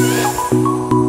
Música